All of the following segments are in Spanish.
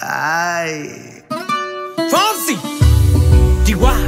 Ai. Fonsi! Chihuahua.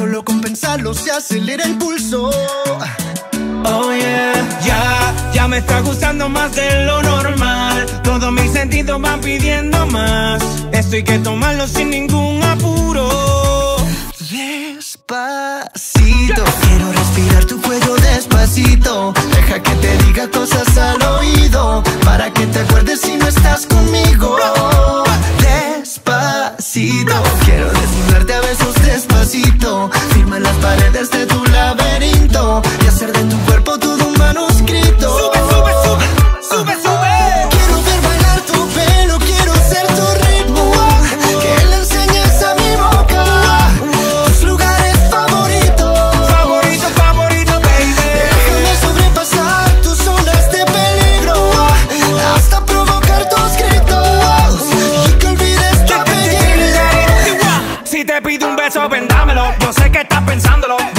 Solo con pensarlo se acelera el pulso. Oh yeah, ya, ya me está gustando más de lo normal. Todos mis sentidos van pidiendo más. Esto hay que tomarlo sin ningún apuro. Despacito, quiero respirar tu cuello despacito. Deja que te diga cosas al oído. Para que te acuerdes si no estás conmigo. Firma las paredes de tu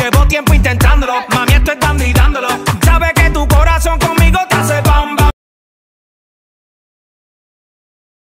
Llevo tiempo intentándolo. Mami, estoy dando y dándolo. Sabes que tu corazón conmigo